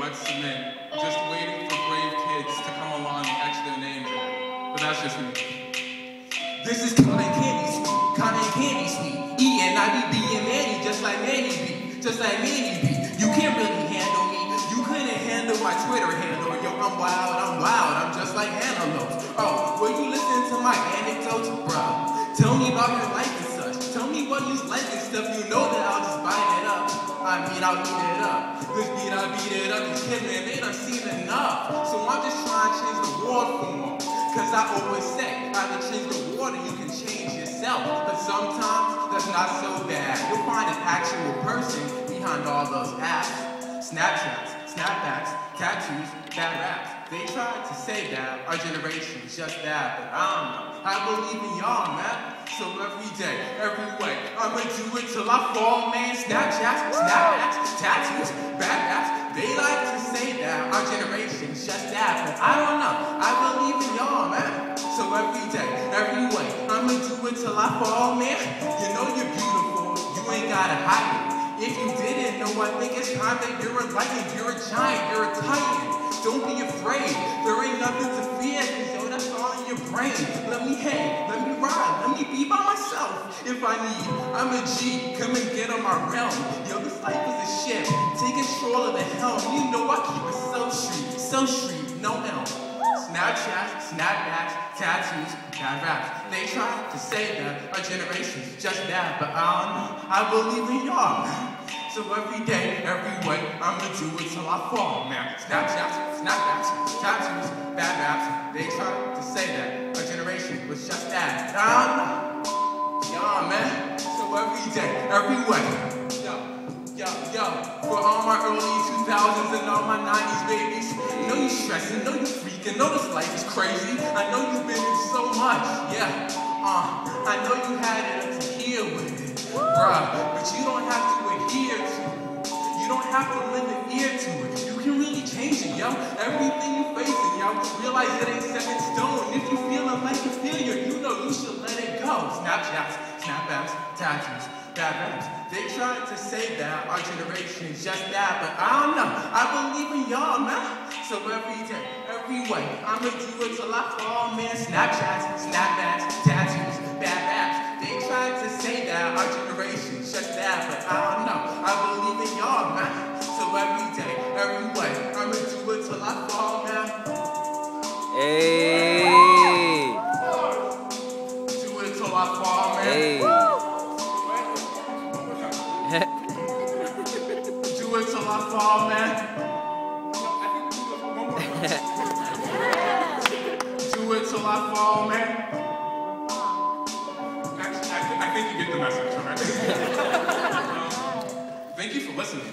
wet cement, just waiting for brave kids to come along and etch their names in. But that's just me. This is cotton candy sweet, cotton candy sweet. Eating, I be being Manny just like Manny be, just like Manny be. You can't really handle me. You couldn't handle my Twitter handle. Yo, I'm wild, I'm wild, I'm just like antelope. Oh, will you listen to my anecdotes, bro? Tell me about your life and such. Tell me what you like and stuff. You know that I'll I mean, I'll eat it up. This beat, I beat it up. These kids, they done seen enough. So I'm just trying to change the world for them. Cause I always say, I can change the water, you can change yourself. But sometimes that's not so bad. You'll find an actual person behind all those apps. Snapchats, snapbacks, tattoos, bad raps. They tried to say that our generation's just that, but I don't know. I believe in y'all, man. So every day, every way, I'ma do it till I fall, man. Snapchats, snapbacks, tattoos, raps. They like to say that our generation's just but I don't know. I believe in y'all, man. So every day, every way, I'ma do it till I fall, man. You know you're beautiful, you ain't gotta hide it. If you didn't know, I think it's time that you're enlightened. You're a giant, you're a titan. Don't be afraid, if I need. I'm a G, come and get on my realm. Yo, this life is a ship, take control of the helm. You know I keep it so street, so street, no elm. Snapchat, snapbacks, tattoos, bad raps. They try to say that our generation's just that, but I don't know. I believe in y'all. So every day, every way, I'ma do it till I fall, man. Snapchats, snapbacks, tattoos, bad raps. They try to say that our generation was just that. Every day, every way. Yo, yo, yo. For all my early 2000s and all my 90s babies. Know you're stressing, know you're freaking, know this life is crazy. I know you've been through so much, yeah. Uh, I know you had it to here with it, bruh. But you don't have to adhere to it. You don't have to lend an ear to it. You can really change it, yo. Everything you facing, yo. Realize it ain't set in stone. If you feeling like a failure, you know you should let it go. Snapchats, snapbacks, tattoos, bad raps. They trying to say that our generation's just that, but I don't know. I believe in y'all, man. So every day, every way, I'ma do it till I fall, man. Snapchats, snapbacks, tattoos, bad raps. They trying to say that our generation generation's just that, but I don't know. I believe in y'all, man. So every day, every way, I'ma do it till I fall, man. Hey. Do it till I fall, man. Do it till I fall, man. I, think you get the message, alright? um, thank you for listening.